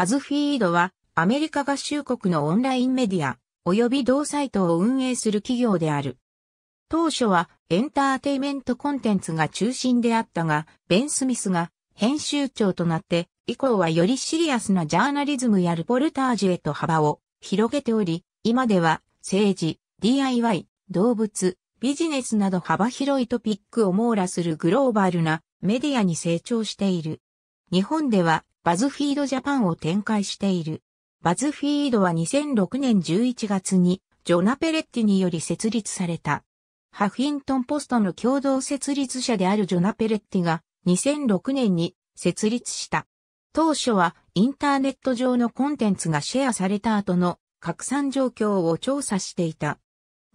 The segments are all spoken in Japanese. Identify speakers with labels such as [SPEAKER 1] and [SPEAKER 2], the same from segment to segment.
[SPEAKER 1] バズフィードはアメリカ合衆国のオンラインメディア及び同サイトを運営する企業である。当初はエンターテイメントコンテンツが中心であったが、ベン・スミスが編集長となって以降はよりシリアスなジャーナリズムやルポルタージュへと幅を広げており、今では政治、DIY、動物、ビジネスなど幅広いトピックを網羅するグローバルなメディアに成長している。日本ではバズフィードジャパンを展開している。バズフィードは2006年11月にジョナ・ペレッティにより設立された。ハフィントンポストの共同設立者であるジョナ・ペレッティが2006年に設立した。当初はインターネット上のコンテンツがシェアされた後の拡散状況を調査していた。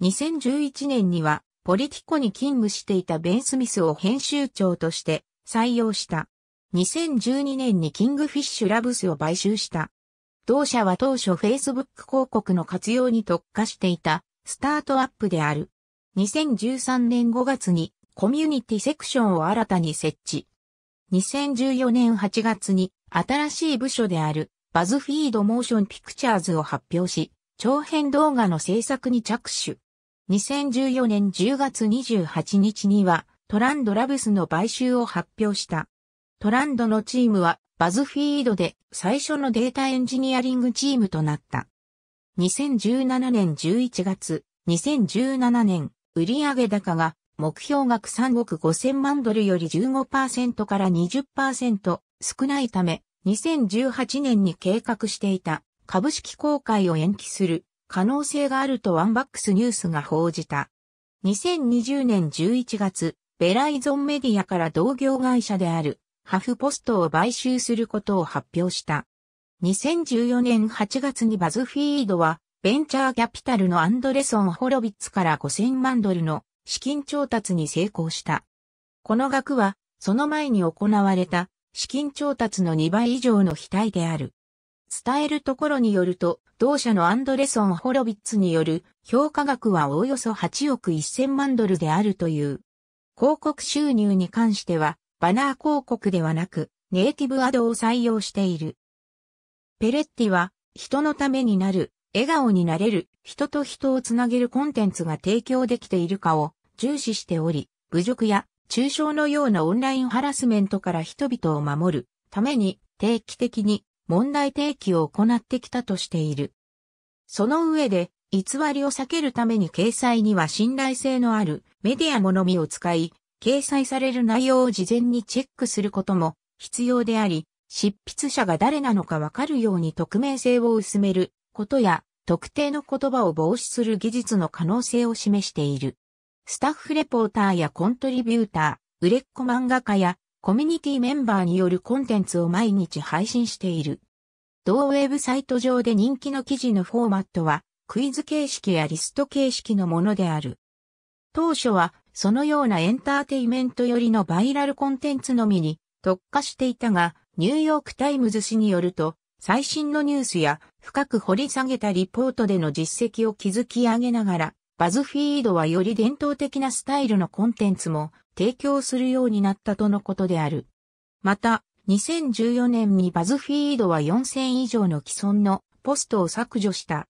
[SPEAKER 1] 2011年にはポリティコに勤務していたベン・スミスを編集長として採用した。2012年にキングフィッシュラブスを買収した。同社は当初 Facebook 広告の活用に特化していたスタートアップである。2013年5月にコミュニティセクションを新たに設置。2014年8月に新しい部署であるバズフィードモーションピクチャーズを発表し、長編動画の制作に着手。2014年10月28日にはトランドラブスの買収を発表した。トランドのチームはバズフィードで最初のデータエンジニアリングチームとなった。2017年11月、2017年、売上高が目標額3億5000万ドルより15%から20%少ないため、2018年に計画していた株式公開を延期する可能性があるとワンバックスニュースが報じた。2020年11月、ベライゾンメディアから同業会社であるハフポストを買収することを発表した。2014年8月にバズフィードはベンチャーキャピタルのアンドレソン・ホロビッツから5000万ドルの資金調達に成功した。この額はその前に行われた資金調達の2倍以上の非対である。伝えるところによると、同社のアンドレソン・ホロビッツによる評価額はおおよそ8億1000万ドルであるという。広告収入に関しては、バナー広告ではなく、ネイティブアドを採用している。ペレッティは、人のためになる、笑顔になれる、人と人をつなげるコンテンツが提供できているかを重視しており、侮辱や中傷のようなオンラインハラスメントから人々を守るために定期的に問題提起を行ってきたとしている。その上で、偽りを避けるために掲載には信頼性のあるメディアものみを使い、掲載される内容を事前にチェックすることも必要であり、執筆者が誰なのかわかるように匿名性を薄めることや、特定の言葉を防止する技術の可能性を示している。スタッフレポーターやコントリビューター、売れっ子漫画家やコミュニティメンバーによるコンテンツを毎日配信している。同ウェブサイト上で人気の記事のフォーマットは、クイズ形式やリスト形式のものである。当初は、そのようなエンターテイメント寄りのバイラルコンテンツのみに特化していたが、ニューヨークタイムズ紙によると、最新のニュースや深く掘り下げたリポートでの実績を築き上げながら、バズフィードはより伝統的なスタイルのコンテンツも提供するようになったとのことである。また、2014年にバズフィードは4000以上の既存のポストを削除した。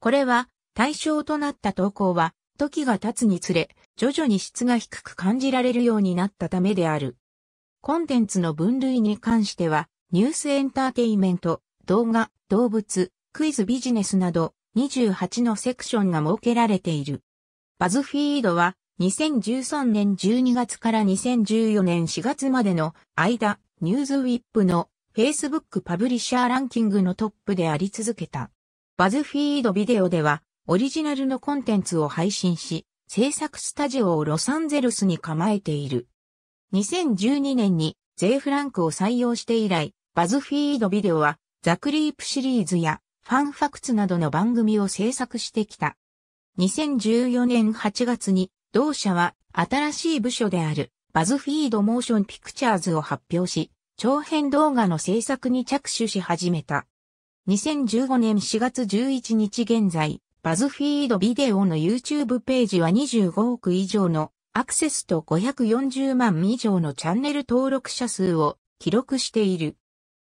[SPEAKER 1] これは対象となった投稿は時が経つにつれ徐々に質が低く感じられるようになったためである。コンテンツの分類に関してはニュースエンターテイメント、動画、動物、クイズビジネスなど28のセクションが設けられている。バズフィードは2013年12月から2014年4月までの間、ニューズウィップの Facebook パブリッシャーランキングのトップであり続けた。バズフィードビデオではオリジナルのコンテンツを配信し、制作スタジオをロサンゼルスに構えている。2012年に J フランクを採用して以来、バズフィードビデオはザクリープシリーズやファンファクツなどの番組を制作してきた。2014年8月に同社は新しい部署であるバズフィードモーションピクチャーズを発表し、長編動画の制作に着手し始めた。2015年4月11日現在、バズフィードビデオの YouTube ページは25億以上のアクセスと540万以上のチャンネル登録者数を記録している。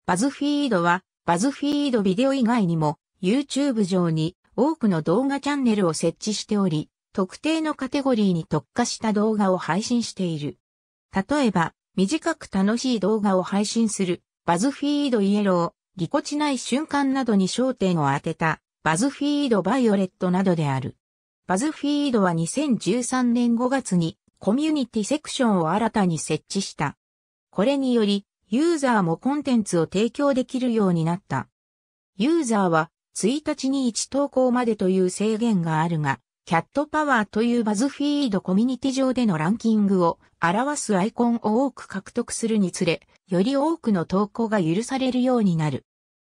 [SPEAKER 1] バズフィードはバズフィードビデオ以外にも YouTube 上に多くの動画チャンネルを設置しており、特定のカテゴリーに特化した動画を配信している。例えば、短く楽しい動画を配信するバズフィードイエロー、ぎこちない瞬間などに焦点を当てたバズフィードバイオレットなどである。バズフィードは2013年5月にコミュニティセクションを新たに設置した。これによりユーザーもコンテンツを提供できるようになった。ユーザーは1日に1投稿までという制限があるが、キャットパワーというバズフィードコミュニティ上でのランキングを表すアイコンを多く獲得するにつれ、より多くの投稿が許されるようになる。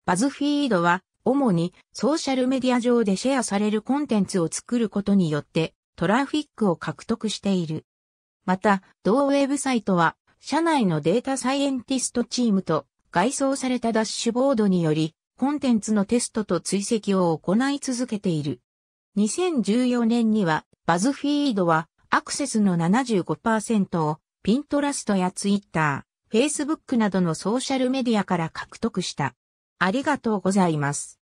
[SPEAKER 1] バズフィードは、主にソーシャルメディア上でシェアされるコンテンツを作ることによってトラフィックを獲得している。また、同ウェブサイトは、社内のデータサイエンティストチームと外装されたダッシュボードにより、コンテンツのテストと追跡を行い続けている。2014年にはバズフィードはアクセスの75%をピントラストやツイッター、フェイスブックなどのソーシャルメディアから獲得した。ありがとうございます。